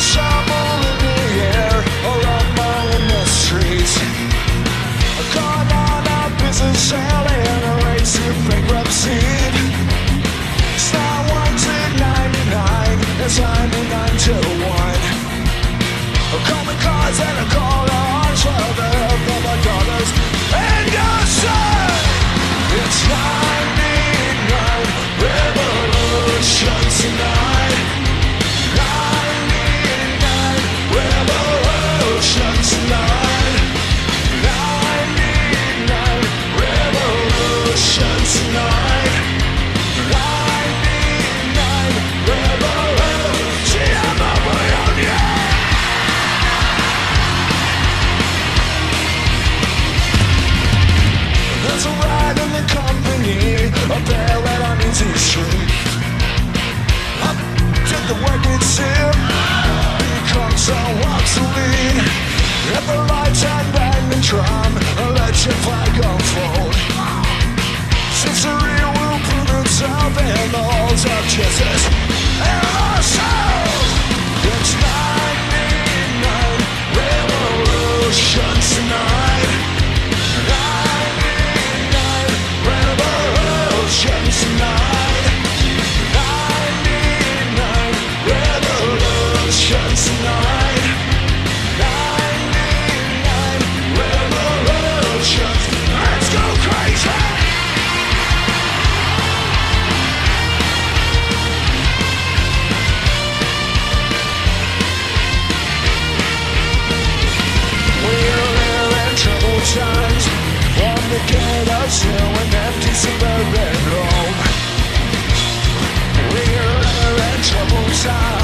ensemble in the air or rumble in the streets. A business sale in a race to bankruptcy. Star wanted 99, it's 99 to 1. Call me cards and a call arms for up there on Easy Street. Up to the working sim becomes so obsolete. At the lights and bang the times. From the ghettos to an empty suburban home. We're in troubled times